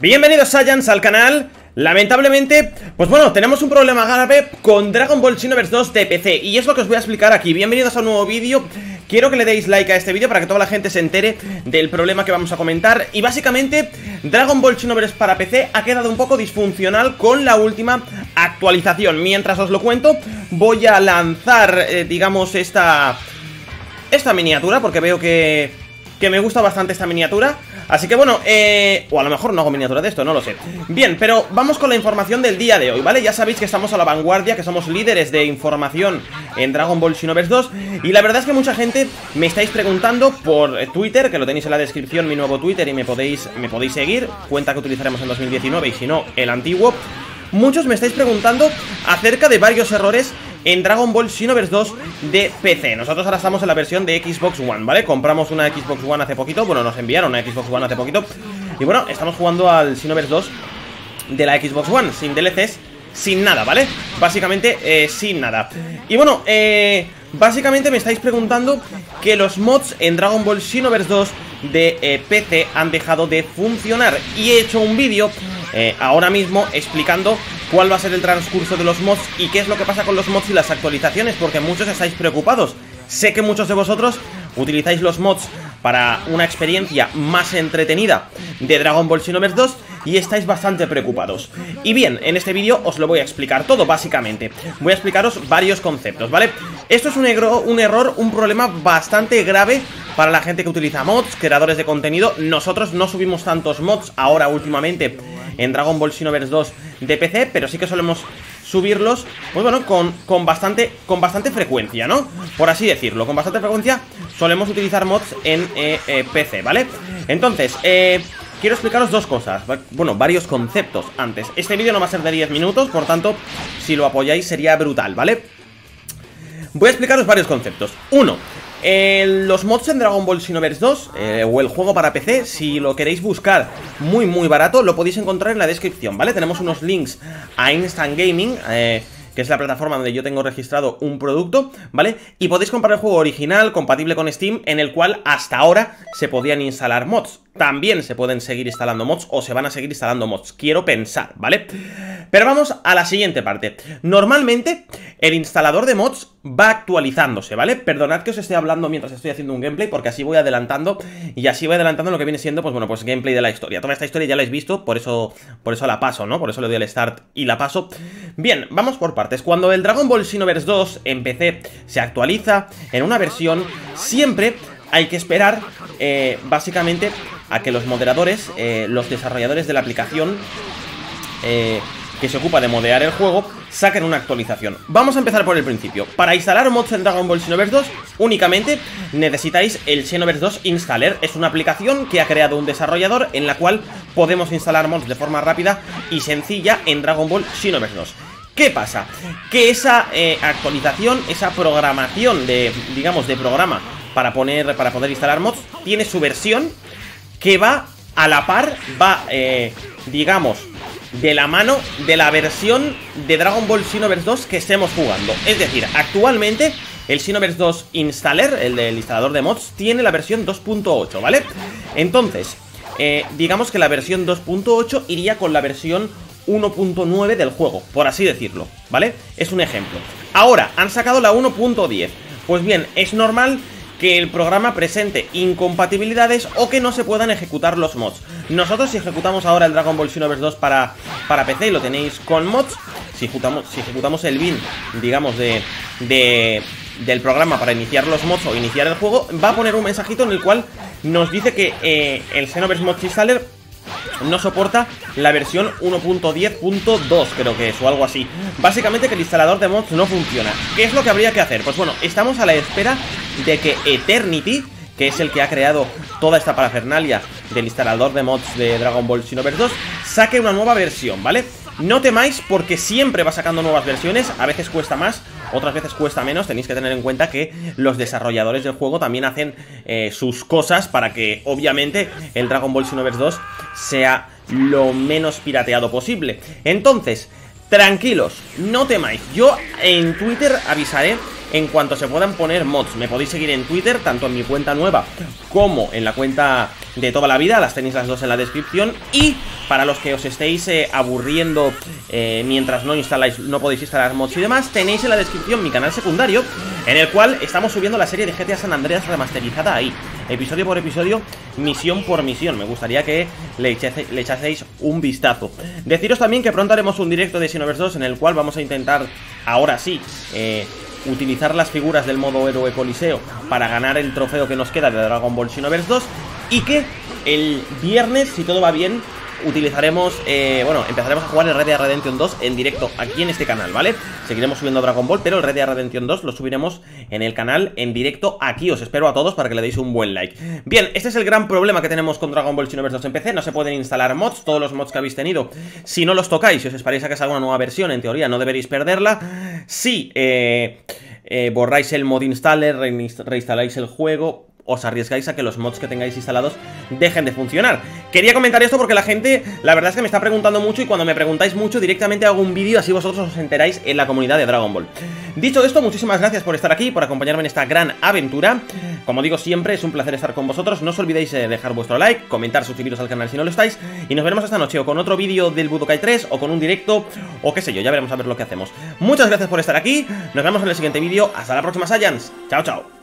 Bienvenidos Saiyans al canal. Lamentablemente, pues bueno, tenemos un problema grave con Dragon Ball Xenoverse 2 de PC Y es lo que os voy a explicar aquí. Bienvenidos a un nuevo vídeo. Quiero que le deis like a este vídeo para que toda la gente se entere del problema que vamos a comentar. Y básicamente, Dragon Ball Xenoverse para PC ha quedado un poco disfuncional con la última actualización. Mientras os lo cuento, voy a lanzar, eh, digamos, esta... Esta miniatura porque veo que... Que me gusta bastante esta miniatura Así que bueno, eh, o a lo mejor no hago miniatura de esto, no lo sé. Bien, pero vamos con la información del día de hoy, ¿vale? Ya sabéis que estamos a la vanguardia, que somos líderes de información en Dragon Ball Xenoverse 2 Y la verdad es que mucha gente me estáis preguntando por Twitter, que lo tenéis en la descripción, mi nuevo Twitter Y me podéis, me podéis seguir, cuenta que utilizaremos en 2019 y si no, el antiguo. Muchos me estáis preguntando acerca de varios errores en Dragon Ball Xenoverse 2 de PC Nosotros ahora estamos en la versión de Xbox One, ¿vale? Compramos una Xbox One hace poquito, bueno, nos enviaron una Xbox One hace poquito Y bueno, estamos jugando al Xenoverse 2 de la Xbox One, sin DLCs, sin nada, ¿vale? Básicamente, eh, sin nada Y bueno, eh... Básicamente me estáis preguntando que los mods en Dragon Ball Xenoverse 2 de eh, PC han dejado de funcionar Y he hecho un vídeo eh, ahora mismo explicando cuál va a ser el transcurso de los mods y qué es lo que pasa con los mods y las actualizaciones, porque muchos estáis preocupados. Sé que muchos de vosotros utilizáis los mods para una experiencia más entretenida de Dragon Ball Xenoverse 2 y estáis bastante preocupados. Y bien, en este vídeo os lo voy a explicar todo, básicamente. Voy a explicaros varios conceptos, ¿vale? Esto es un, un error, un problema bastante grave para la gente que utiliza mods, creadores de contenido. Nosotros no subimos tantos mods ahora últimamente en Dragon Ball Xenoverse 2 de PC, pero sí que solemos subirlos, pues bueno, con, con, bastante, con bastante frecuencia, ¿no? Por así decirlo, con bastante frecuencia solemos utilizar mods en eh, eh, PC, ¿vale? Entonces, eh, quiero explicaros dos cosas, bueno, varios conceptos antes. Este vídeo no va a ser de 10 minutos, por tanto, si lo apoyáis sería brutal, ¿vale? Voy a explicaros varios conceptos. Uno, los mods en Dragon Ball Xenoverse 2 eh, o el juego para PC, si lo queréis buscar muy muy barato, lo podéis encontrar en la descripción, ¿vale? Tenemos unos links a Instant Gaming, eh, que es la plataforma donde yo tengo registrado un producto, ¿vale? Y podéis comprar el juego original, compatible con Steam, en el cual hasta ahora se podían instalar mods. También se pueden seguir instalando mods o se van a seguir instalando mods, quiero pensar, ¿vale? Pero vamos a la siguiente parte. Normalmente el instalador de mods va actualizándose, ¿vale? Perdonad que os esté hablando mientras estoy haciendo un gameplay porque así voy adelantando y así voy adelantando lo que viene siendo, pues bueno, pues gameplay de la historia. Toda esta historia ya la habéis visto, por eso, por eso la paso, ¿no? Por eso le doy al start y la paso. Bien, vamos por partes. Cuando el Dragon Ball Xenoverse 2 en PC se actualiza en una versión, siempre hay que esperar, eh, básicamente, a que los moderadores, eh, los desarrolladores de la aplicación... Eh, que se ocupa de modear el juego, saquen una actualización. Vamos a empezar por el principio. Para instalar mods en Dragon Ball Xenoverse 2, únicamente necesitáis el Xenoverse 2 Installer. Es una aplicación que ha creado un desarrollador en la cual podemos instalar mods de forma rápida y sencilla en Dragon Ball Xenoverse 2. ¿Qué pasa? Que esa eh, actualización, esa programación de, digamos, de programa para, poner, para poder instalar mods, tiene su versión que va a la par, va, eh, digamos, de la mano de la versión de Dragon Ball Xenoverse 2 que estemos jugando. Es decir, actualmente el Xenoverse 2 Installer, el del instalador de mods, tiene la versión 2.8, ¿vale? Entonces, eh, digamos que la versión 2.8 iría con la versión 1.9 del juego, por así decirlo, ¿vale? Es un ejemplo. Ahora, han sacado la 1.10. Pues bien, es normal que el programa presente incompatibilidades o que no se puedan ejecutar los mods. Nosotros si ejecutamos ahora el Dragon Ball Xenoverse 2 para, para PC y lo tenéis con mods, si ejecutamos, si ejecutamos el bin, digamos, de, de, del programa para iniciar los mods o iniciar el juego, va a poner un mensajito en el cual nos dice que eh, el Xenoverse Mod Installer no soporta la versión 1.10.2 creo que es o algo así Básicamente que el instalador de mods no funciona ¿Qué es lo que habría que hacer? Pues bueno, estamos a la espera de que Eternity que es el que ha creado toda esta parafernalia del instalador de mods de Dragon Ball Xenoverse 2, saque una nueva versión, ¿vale? No temáis porque siempre va sacando nuevas versiones, a veces cuesta más, otras veces cuesta menos, tenéis que tener en cuenta que los desarrolladores del juego también hacen eh, sus cosas para que obviamente el Dragon Ball Xenoverse 2 sea lo menos pirateado posible. Entonces, tranquilos, no temáis, yo en Twitter avisaré en cuanto se puedan poner mods. Me podéis seguir en Twitter, tanto en mi cuenta nueva como en la cuenta de toda la vida, las tenéis las dos en la descripción. Y para los que os estéis eh, aburriendo eh, mientras no instaláis, no podéis instalar mods y demás, tenéis en la descripción mi canal secundario, en el cual estamos subiendo la serie de GTA San Andreas remasterizada ahí, episodio por episodio, misión por misión. Me gustaría que le, echaseis un vistazo. Deciros también que pronto haremos un directo de Xenoverse 2 en el cual vamos a intentar, ahora sí, eh, utilizar las figuras del modo héroe coliseo para ganar el trofeo que nos queda de Dragon Ball Xenoverse 2 y que el viernes, si todo va bien, utilizaremos, eh, bueno, empezaremos a jugar el Red Dead Redemption 2 en directo aquí en este canal, ¿vale? Seguiremos subiendo Dragon Ball, pero el Red Dead Redemption 2 lo subiremos en el canal en directo aquí. Os espero a todos para que le deis un buen like. Bien, este es el gran problema que tenemos con Dragon Ball Xenoverse 2 en PC. No se pueden instalar mods, todos los mods que habéis tenido. Si no los tocáis, si os esperáis a que salga una nueva versión, en teoría no deberéis perderla. Si eh, eh, borráis el mod installer, reinstaláis el juego os arriesgáis a que los mods que tengáis instalados dejen de funcionar. Quería comentar esto porque la gente, la verdad es que me está preguntando mucho y cuando me preguntáis mucho directamente hago un vídeo así vosotros os enteráis en la comunidad de Dragon Ball. Dicho esto, muchísimas gracias por estar aquí, por acompañarme en esta gran aventura. Como digo siempre, es un placer estar con vosotros. No os olvidéis de dejar vuestro like, comentar, suscribiros al canal si no lo estáis. Y nos veremos esta noche o con otro vídeo del Budokai 3 o con un directo o qué sé yo, ya veremos a ver lo que hacemos. Muchas gracias por estar aquí, nos vemos en el siguiente vídeo. Hasta la próxima, Saiyans. Chao, chao.